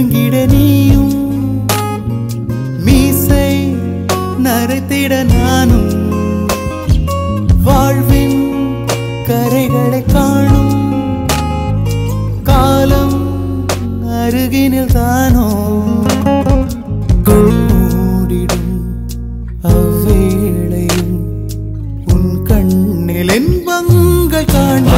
நெருங்கிட நீயும். மீசை நரைத்திட நானும். வாழ்வின் கரைகளை காணும். காலம் அருகினில் தானோ. கோடிடும் அவ்வேளையும் உன் கண்ணில் இன்பங்கள் காணும்